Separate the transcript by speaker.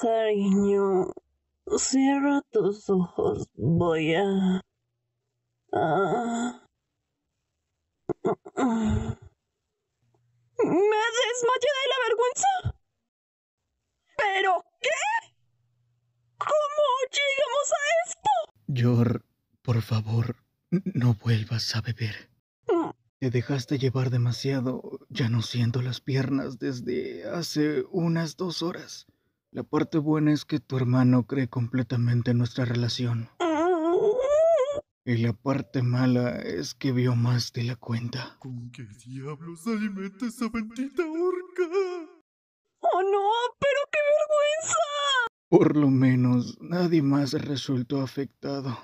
Speaker 1: Cariño, cierra tus ojos. Voy a... ¿Me desmayé de la vergüenza? ¿Pero qué? ¿Cómo llegamos a esto?
Speaker 2: Yor, por favor, no vuelvas a beber. Te dejaste llevar demasiado. Ya no siento las piernas desde hace unas dos horas. La parte buena es que tu hermano cree completamente en nuestra relación. Y la parte mala es que vio más de la cuenta.
Speaker 3: ¿Con qué diablos alimenta esa bendita orca?
Speaker 1: ¡Oh no! ¡Pero qué vergüenza!
Speaker 2: Por lo menos nadie más resultó afectado.